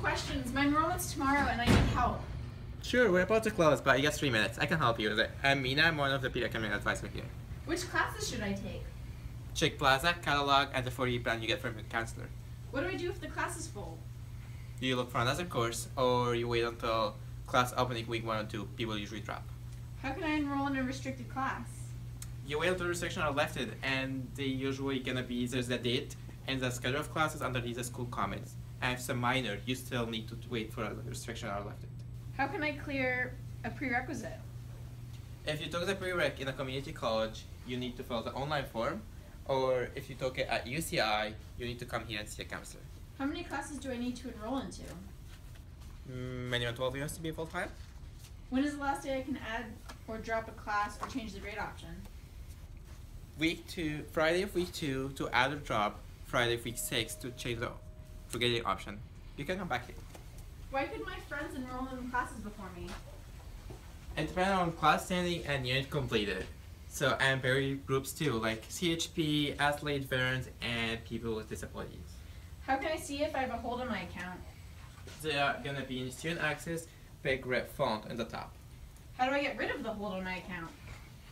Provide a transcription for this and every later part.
questions. My enrollment's tomorrow and I need help. Sure, we're about to close, but you got three minutes. I can help you with it. I'm Mina, I'm one of the peer academic advisors here. Which classes should I take? Check Plaza, Catalog, and the 40 plan you get from your counselor. What do I do if the class is full? Do you look for another course, or you wait until class opening week 1 or 2, people usually drop. How can I enroll in a restricted class? You wait until the restrictions are lifted, and they usually gonna be, there's the date and the schedule of classes underneath the school comments. And if it's a minor, you still need to wait for the restrictions are lifted. How can I clear a prerequisite? If you took the prereq in a community college, you need to fill the online form, or if you took it at UCI, you need to come here and see a counselor. How many classes do I need to enroll into? Mm, minimum 12 units to be full time. When is the last day I can add or drop a class or change the grade option? Week two, Friday of week two to add or drop, Friday of week six to change the forgetting option. You can come back here. Why could my friends enroll in classes before me? It depends on class standing and unit completed. So and very groups too, like CHP, athlete veterans, and people with disabilities. How can I see if I have a hold on my account? They are gonna be in student access, big red font in the top. How do I get rid of the hold on my account?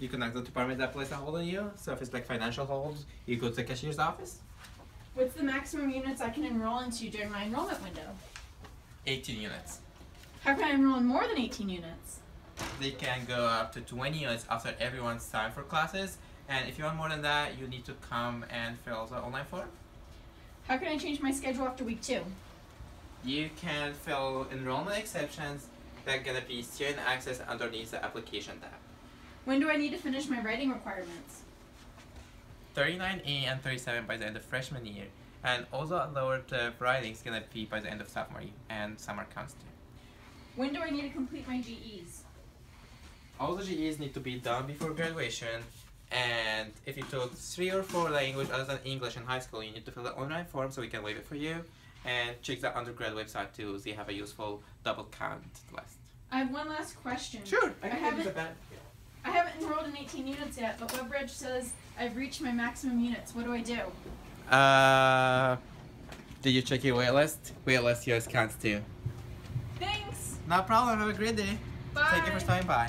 You connect the department that place a hold on you. So if it's like financial holds, you go to the cashier's office. What's the maximum units I can enroll into during my enrollment window? 18 units. How can I enroll in more than 18 units? They can go up to 20 units after everyone's time for classes. And if you want more than that, you need to come and fill the online form. How can I change my schedule after week two? You can fill enrollment exceptions that are gonna be student access underneath the application tab. When do I need to finish my writing requirements? 39A and 37 by the end of freshman year. And also lower the writing gonna be by the end of sophomore year and summer counts too. When do I need to complete my GEs? All the GEs need to be done before graduation. And if you took three or four language other than English in high school, you need to fill the online form so we can waive it for you. And check the undergrad website too, you have a useful double count list. I have one last question. Sure, I I haven't-. I haven't enrolled in 18 units yet, but WebReg says I've reached my maximum units. What do I do? Uh, did you check your waitlist? Waitlist yours counts too. Thanks. No problem. Have a great day. Bye. Thank you for stopping by.